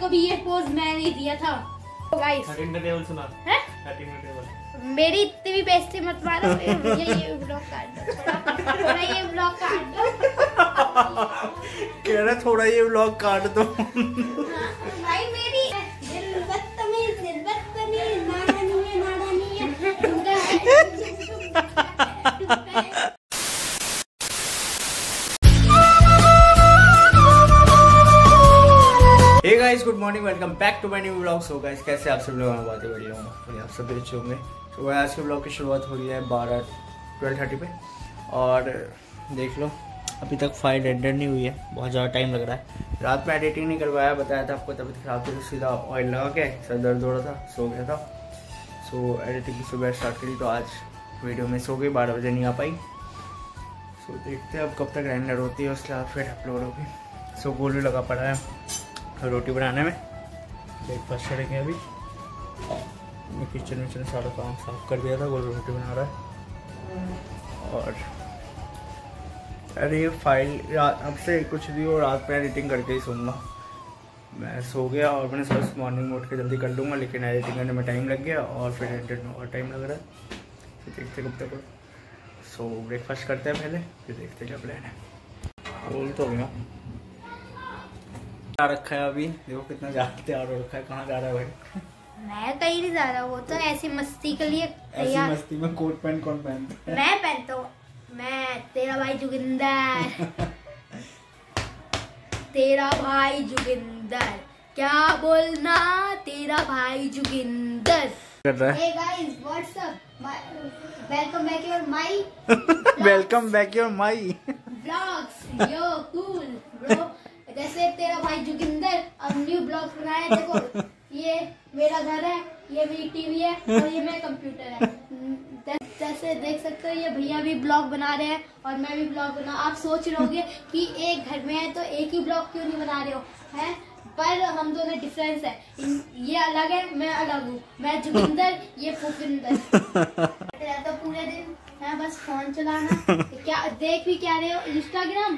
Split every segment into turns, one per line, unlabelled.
को भी ये पोज मैंने दिया था। गाइस
सुना।
है?
टेबल
मेरी इतनी भी बेइज्जती मत मारो ये ये ये ब्लॉग काट दो। थोड़ा थोड़ा ये ब्लॉग काट दो।
कह रहा थोड़ा ये व्लॉग काट दो।
भाई मेरी बदतमीज बदतमीज नादानी है नादानी है।
Guys good morning welcome back to my new vlog so guys कैसे आप सब लोग? मैं बहुत ही बढ़िया हूँ आप सब अच्छे होंगे। तो भाई आज के व्लॉग की शुरुआत हो रही है बारह ट्वेल्व थर्टी पे। और देख लो, अभी तक फ़ाइल रेंडर नहीं हुई है, बहुत ज़्यादा टाइम लग रहा है। रात में एडिटिंग नहीं करवाया, बताया था आपको, तबीयत खराब थी तो सीधा ऑयल लगा के सर दर्द हो रहा था, सो गया था। सो एडिटिंग की सुबह स्टार्ट करी तो आज वीडियो में सो गई, बारह बजे नहीं आ पाई। सो देखते हैं अब कब तक रेंडर होती है, उसके बाद फिर अपलोड होगी। सो गोल भी लगा पड़ा है। रोटी बनाने में। ब्रेकफास्ट करेंगे अभी। किचन विचन सारा काम साफ़ कर दिया था गोल रोटी बना रहा है। और अरे फ़ाइल रात, अब से कुछ भी हो, रात में एडिटिंग करके ही सोऊँगा। मैं सो गया और मैंने सोचा मॉर्निंग में उठ के जल्दी कर लूँगा, लेकिन एडिटिंग करने में टाइम लग गया और फिर एडिट में और टाइम लग रहा है। फिर देखते कब तक सो ब्रेकफास्ट करते हैं पहले, फिर देखते क्या प्लान है। रोल तो गया। क्या रखा है अभी? देखो कितना ज़्यादा तैयार हो रखा है। कहाँ जा रहा है भाई?
मैं कहीं नहीं जा रहा वो तो ऐसी मस्ती के लिए
ऐसी मस्ती में कोट पैंट कौन पहनता है?
मैं पहनता हूँ। मैं तेरा भाई जुगिंदर। तेरा भाई जुगिंदर। क्या बोलना? तेरा भाई जुगिंदर।
कर रहा है।
Hey guys, what's up? My, welcome back your my
welcome back your my
vlogs. Yo, cool, bro. जैसे तेरा भाई जुगिंदर अब न्यू ब्लॉग बनाया देखो ये मेरा घर है ये मेरी टीवी है और ये मेरा कंप्यूटर है। जैसे देख सकते हो ये भैया भी ब्लॉग बना रहे हैं और मैं भी ब्लॉग बना आप सोच रहे होंगे कि एक घर में है तो एक ही ब्लॉग क्यों नहीं बना रहे हो है? पर हम दोनों डिफरेंस है। ये अलग है मैं अलग हूँ। मैं जुगिंदर ये भूपिंदर। तो पूरे दिन है? बस फ़ोन चलाना। क्या देख भी क्या रहे हो इंस्टाग्राम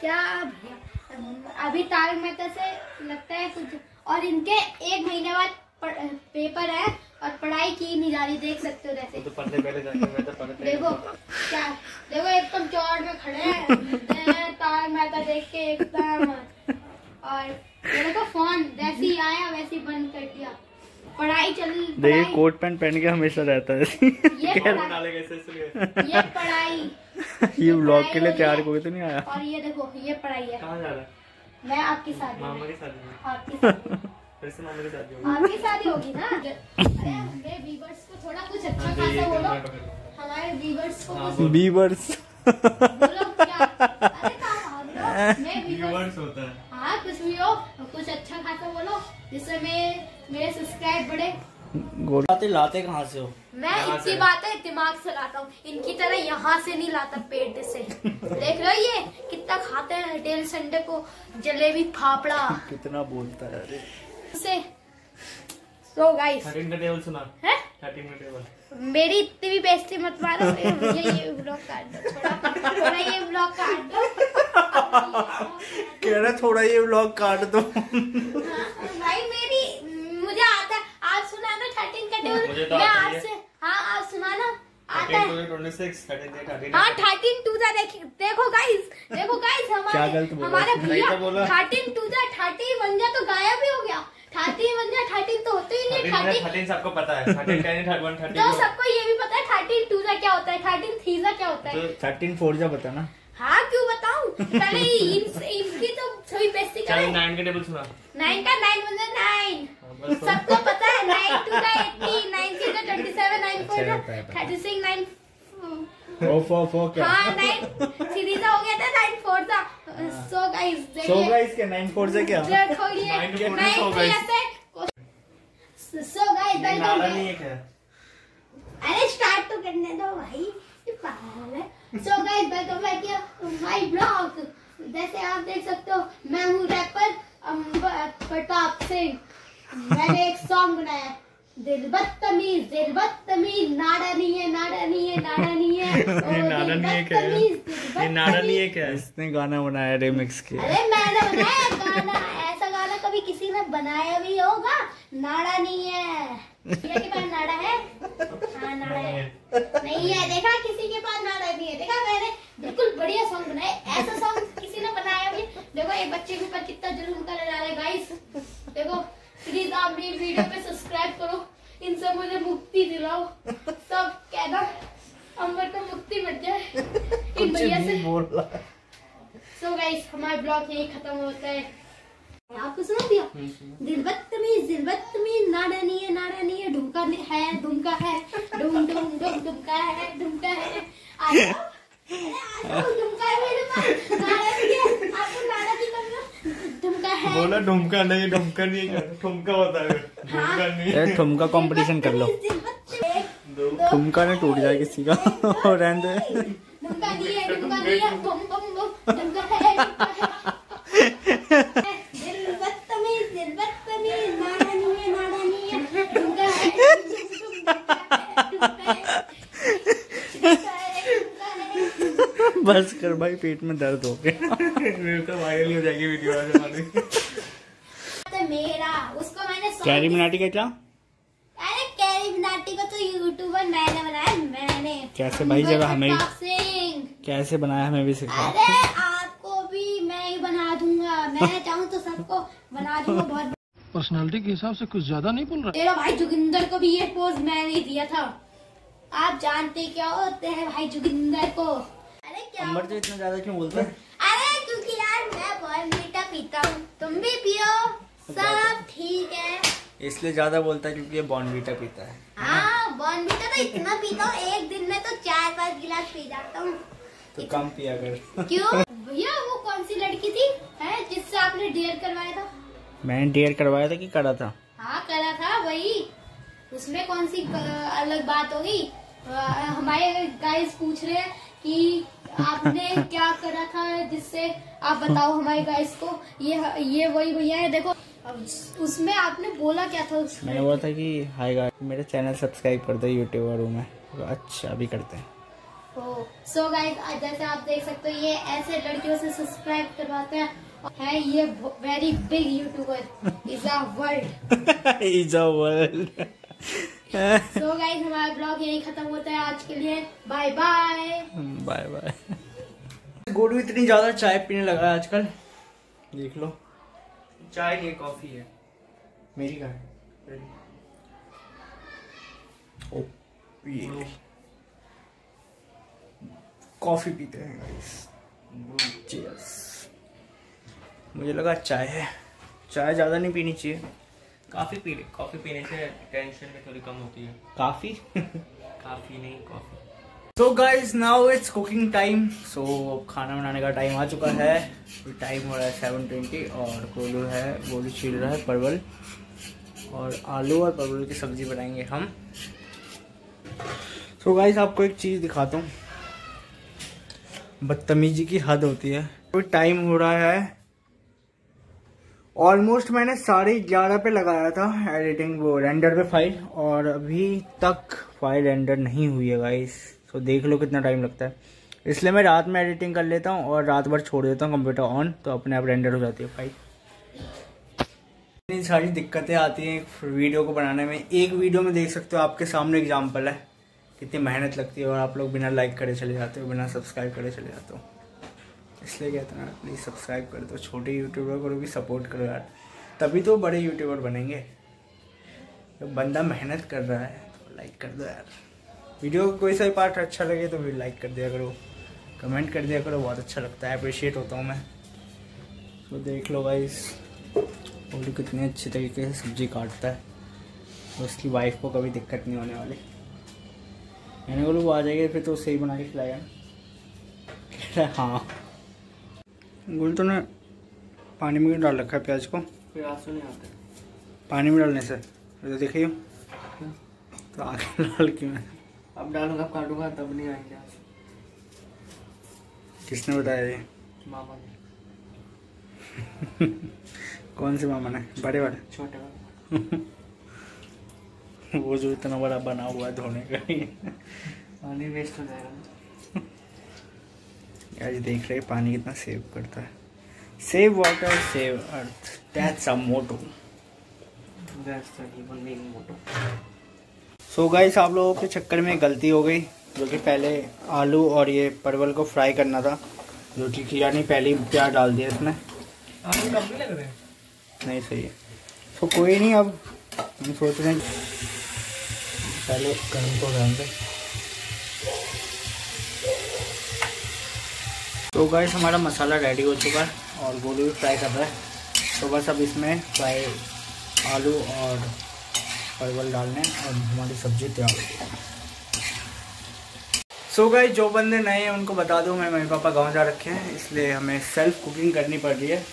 क्या भैया? अभी तारक मेहता से लगता है कुछ और इनके एक महीने बाद पेपर है और पढ़ाई की नहीं जा रही देख सकते हो
वो
जैसे
तो पढ़ने पहले जाके तो
देखो क्या देखो एकदम चौड़ में खड़े हैं। तारक मेहता देख के एकदम और देखो फ़ोन जैसे ही आया वैसे ही बंद कर दिया। पढ़ाई चल
देखिए कोट पैंट पहन के हमेशा रहता है।
ये पढ़ाई
डालेगा इसे इसलिए
ये
व्लॉग के लिए तैयार
हो
कोई तो नहीं आया।
और ये देखो ये पढ़ाई है।
कहाँ जा रहा है?
मैं आपकी शादी
मामा
में
की शादी में।
आपकी शादी। में
फिर से मामा की शादी होगी।
आपकी शादी होगी ना? अरे मेरे व्यूवर्स को थोड़ा कुछ अच्छा
हाँ,
खासा बोलो।
मैं।
हमारे व्यूवर्स को
हाँ,
कुछ
बोलो।
बोलो क्या? अरे कहाँ हो? मेरे
होता है।
हाँ कुछ भी हो कुछ अच्छा खासा बोलो। जिससे मेरे मेरे सब्सक्राइब बढ़े।
लाते लाते कहाँ से हो?
मैं इतनी। बातें दिमाग से लाता हूँ। इनकी तरह यहाँ से नहीं लाता पेट से। देख रहे हो ये? कितना खाते हैं डेली संडे को जलेबी फाफड़ा।
कितना बोलता है अरे।
से। सो गाइस
थर्टीन का टेबल सुना।
है?
थर्टीन का टेबल
मेरी इतनी भी बेइज्जती मत मारो। ये ब्लॉग काट दो थोड़ा ये ब्लॉग काट दो।
कह रहा थोड़ा ये व्लॉग काट दो।
हाँ, भाई मेरी मुझे आता है आज सुना ना थर्टीन का
मुझे तो
मैं
ही
आता
थर्टीन
है
टू थर्टीन थर्टीन
हाँ। थर्टीन टू जा देखो गाइस देखो गाइस हमारे हमारे भैया
तो बोला।
थर्टीन टू जा थर्टी वन जा तो गायब ही हो गया। थर्टी वन जा थर्टीन तो होते ही नहीं
थर्टीन
थर्टी
थर्टीन सबको पता है। Thirteen ten thirty one thirty
तो सबको ये भी पता है थर्टीन टू जा क्या होता है थर्टीन थ्री जा क्या होता है।
थर्टीन फोर जा बता ना
हाँ क्यों बताऊँ? पहले इनकी तो
चलो नाइन का टेबल सुना।
नाइन का नाइन जा नाइन। सबको पता है नाइन टू का एट्टी नाइन थ्री का ट्वेंटी सेवन नाइन फोर का thirty six nine
oh four four क्या?
हाँ नाइन थ्री जा हो गया था नाइन फोर था। सो गाइस
सो गाइस के नाइन फोर से क्या?
देखो ये नाइन थ्री ऐसे सो गाइस वेलकम अरे स्टार्ट तो करने दो भाई ये पागल है। So guys welcome back to my blog जैसे आप देख सकते हो मैं हूँ रैपर प्रताप सिंह। मैंने एक सॉन्ग बनाया दिल बदतमीज दिल बदतमीज नाड़ा नहीं है नाड़ा नहीं है नाड़ा नहीं है।
ये नाड़ा नहीं है क्या? है?
ये नारा नहीं है क्या?
इसने गाना बनाया रिमिक्स के
अरे मैंने बनाया गाना ऐसा गाना कभी किसी ने बनाया भी होगा? नाड़ा नहीं नाड़ा है नहीं है देखा किसी के पास नाड़ा नहीं है देखा मैंने बिल्कुल बढ़िया सॉन्ग बनाया ऐसा सॉन्ग किसी ने बनाया भी देखो ये बच्चे के ऊपर कितना जुल्म करे जा रहा है गाइस देखो प्लीज़ आप मेरी वीडियो पे सब्सक्राइब करो इनसे मुझे मुक्ति दिलाओ सब कहना अंबर को मुक्ति मिल जाए इन
कुछ
भैया से
नहीं बोल रहा
सो गाइस हमारा ब्लॉग यही खत्म होता है है है ढुमका है ढुमका है ढुम ढुम ढुम ढुमका है ढुमका है है है है
बोला ढुमका नहीं ढुमका नहीं ठुमका होता है ढुमका नहीं
ठुमका कंपटीशन कर लो ठुमका ना टूट जाए किसी का और रहने दे
ढुमका नहीं है ढुमका नहीं है बम बम बम ढुमका है दिल बदतमीज दिल बदतमीज नाड़ा नहीं है नाड़ा नहीं है ढुमका है ढुमका है ढुमका है ढुमका है ढुमका
कर भाई पेट में दर्द हो गया।
मेरे तो वायरल हो जाएगी वीडियो आज हमारी।
तो मेरा उसको मैंने
कैरी मिनाटी का क्या?
अरे कैरी मिनाटी को तो यूट्यूबर मैंने बनाया मैंने।
कैसे भाई जरा हमें कैसे बनाया हमें भी सिखा।
अरे आपको भी मैं ही बना दूँगा। मैं चाहूँ तो सबको बना दूँगा बहुत।
पर्सनालिटी के हिसाब से कुछ ज़्यादा नहीं बोल रहा।
तेरा भाई जोगिंदर को भी ये पोज मैंने दिया था। आप जानते क्या होते हैं भाई जोगिंदर को?
अंबर तो इतना ज़्यादा क्यों बोलते हैं?
अरे क्योंकि यार मैं बहुत मीठा पीता हूँ। तुम भी पियो। सब ठीक है।
इसलिए ज़्यादा बोलता है क्योंकि ये बॉर्नवीटा पीता है।
हाँ बॉर्नवीटा तो इतना पीता हूँ एक दिन में तो चार पाँच गिलास पी जाता हूँ।
तो कम पिया कर।
क्यों? भैया वो कौन सी लड़की थी? है जिससे आपने डेयर करवाया था?
मैंने डेयर करवाया था कि करा था?
हाँ करा था वही। उसमें कौन सी अलग बात होगी? हमारे गाइस पूछ रहे हैं कि आपने क्या करा था जिससे आप बताओ हमारे गाइस को? ये ये वही भैया है देखो। उसमें आपने बोला क्या था उसमें?
मैंने बोला था कि हाय गाइस मेरा चैनल सब्सक्राइब कर दो यूट्यूबर हूँ मैं। तो अच्छा अभी करते हैं।
सो गाइस जैसे आप देख सकते हो ये ऐसे लड़कियों से सब्सक्राइब करवाते हैं। है ये very big YouTuber is a world
is a world
so guys हमारा ब्लॉग यही खत्म होता है आज के लिए। Bye bye
bye bye Guddu इतनी ज़्यादा चाय पीने लगा है आजकल। देख लो।
चाय नहीं कॉफ़ी है।
मेरी कहा है? ओ ये। कॉफ़ी पीते हैं गाइस चीयर्स मुझे लगा चाय है। चाय ज़्यादा नहीं पीनी चाहिए।
काफ़ी पी कॉफ़ी पीने से टेंशन भी थोड़ी कम होती है।
काफ़ी?
काफ़ी नहीं कॉफ़ी।
तो guys now it's cooking time so खाना बनाने का टाइम आ चुका है। टाइम हो रहा है सेवन ट्वेंटी और गोलू है गोलू छील रहा है परवल। और आलू और परवल की सब्ज़ी बनाएँगे हम। सो so गाइज़ आपको एक चीज़ दिखाता हूँ। बदतमीजी की हद होती है। टाइम हो रहा है ऑलमोस्ट मैंने साढ़े ग्यारह पे लगाया था एडिटिंग वो रेंडर पे फ़ाइल और अभी तक फ़ाइल रेंडर नहीं हुई है गाइस तो देख लो कितना टाइम लगता है. इसलिए मैं रात में एडिटिंग कर लेता हूँ और रात भर छोड़ देता हूँ कंप्यूटर ऑन तो अपने आप रेंडर हो जाती है फ़ाइल इतनी सारी दिक्कतें आती हैं वीडियो को बनाने में. एक वीडियो में देख सकते हो आपके सामने एग्ज़ाम्पल है. कितनी मेहनत लगती है और आप लोग बिना लाइक करे चले जाते हो, बिना सब्सक्राइब करे चले जाते हो. इसलिए कहते हैं प्लीज़ सब्सक्राइब कर दो छोटे यूट्यूबर को भी सपोर्ट करो यार। तभी तो बड़े यूट्यूबर बनेंगे। जब बंदा मेहनत कर रहा है तो लाइक कर दो यार। वीडियो का कोई सा भी पार्ट अच्छा लगे तो फिर लाइक कर दिया करो। कमेंट कर दिया करो बहुत अच्छा लगता है अप्रिशिएट होता हूँ मैं। तो देख लो गाइस बोलू कितने अच्छे तरीके से सब्ज़ी काटता है। तो उसकी वाइफ को कभी दिक्कत नहीं होने वाली। मैंने बोलू वो आ जाएगी फिर तो उससे ही बना के है, हाँ। गुल तो ने पानी में क्यों डाल रखा है प्याज को?
फिर आँसू नहीं आते।
पानी में डालने से। तो देखिए। तो आगे डाल क्यों है
अब डालूँगा काटूँगा तब नहीं आएँगे
किसने बताया ये?
मामा ने।
कौन से मामा ने? बड़े बड़े
छोटे
वो जो इतना बड़ा बना हुआ है धोने का ही।
पानी वेस्ट हो जाएगा
आज देख रहे हैं? पानी कितना सेव करता है। Save water save earth that's a motto so guys आप लोगों के चक्कर में गलती हो गई जो कि पहले आलू और ये परवल को फ्राई करना था जो कि किया नहीं पहले ही प्याज डाल दिया इसमें
आपको कब भी लग रहे हैं?
नहीं सही है। तो कोई नहीं अब हम सोच रहे हैं पहले गर्म को रहने तो गाइस हमारा मसाला रेडी हो चुका है और गोलू भी फ्राई कर रहा है। तो बस अब इसमें फ्राई आलू और परवल डालने और हमारी सब्ज़ी तैयार हो सो गाइस जो बंदे नए हैं, उनको बता दूँ, मैं मम्मी पापा गाँव जा रखे हैं, इसलिए हमें सेल्फ कुकिंग करनी पड़ रही है।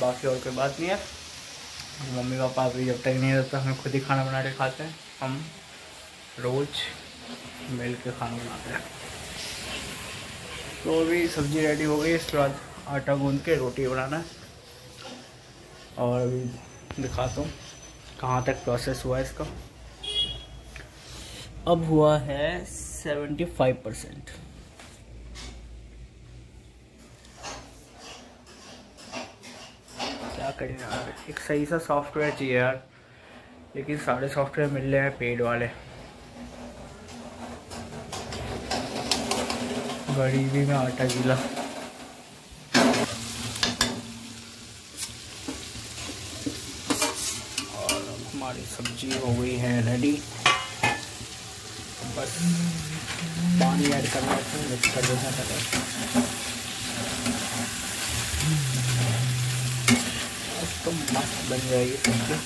बाकी और कोई बात नहीं है। मम्मी पापा अभी जब तक नहीं रहता, हमें खुद ही खाना बना के खाते हैं। हम रोज़ मिल के खाना बनाते हैं। तो अभी सब्ज़ी रेडी हो गई इसके बाद आटा गूंद के रोटी बनाना और अभी दिखाता हूँ कहाँ तक प्रोसेस हुआ है इसका। अब हुआ है सेवेंटी फाइव परसेंट क्या करें यार? एक सही सा सॉफ्टवेयर चाहिए यार, लेकिन सारे सॉफ्टवेयर मिल रहे हैं पेड वाले। गरीबी में आटा गीला। और हमारी सब्ज़ी हो गई है रेडी बस पानी ऐड करना है मिक्स कर देना अब तो मस्त बन जाएगी सब्ज़ी।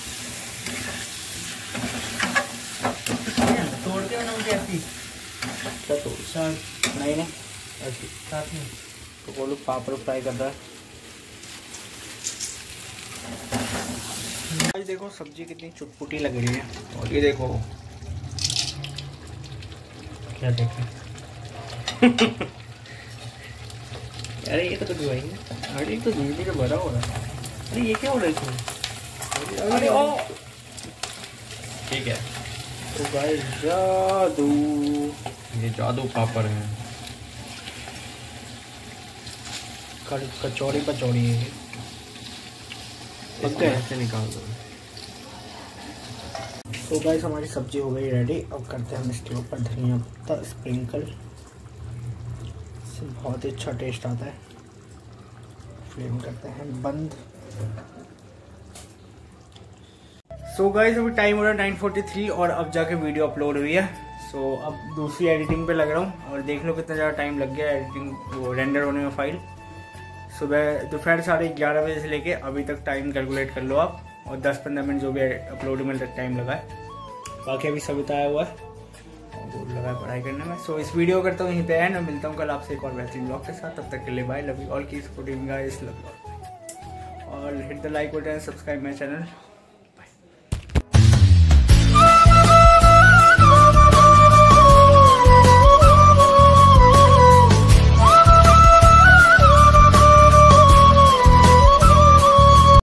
तोड़ के बनाऊँ कैसी
क्या तो नहीं नहीं। ऐसी
साथ में
तो पापड़ फ्राई कर रहा है। आज देखो सब्ज़ी कितनी चुटपुटी लग रही है। और ये देखो। क्या देखें?
अरे ये तो कुछ ही
अरे ये तो धीरे धीरे भरा हो रहा है।
अरे ये क्या हो रहा है इसमें?
अरे ओ!
ठीक है।
तो गाइस जादू।
ये जादू पापड़ है।
कचौड़ी पचौड़ी। है?
इसको ऐसे निकाल दो।
तो गाइस हमारी सब्ज़ी हो गई रेडी अब करते हैं हम इसके ऊपर धनिया पत्ता स्प्रिंकल इससे बहुत ही अच्छा टेस्ट आता है। फ्लेम करते हैं बंद। सो गाइस अभी टाइम हो रहा है नाइन फोर्टी थ्री और अब जाके वीडियो अपलोड हुई है। सो अब दूसरी एडिटिंग पे लग रहा हूँ और देख लो कितना ज़्यादा टाइम लग गया एडिटिंग वो रेंडर होने में फ़ाइल सुबह दोपहर साढ़े ग्यारह बजे से लेके अभी तक टाइम कैलकुलेट कर लो आप, और दस पंद्रह मिनट जो भी अपलोड में टाइम लगा है बाकी अभी सब बताया हुआ है। वो लगा पढ़ाई करने में। सो इस वीडियो करता हूँ यहीं पे एंड मिलता हूँ कल आपसे एक और बेहतरीन ब्लॉग के साथ। तब तक के लिए बाय लव यू ऑल की सपोर्टिंग गाइस लव यू और hit the like button subscribe my channel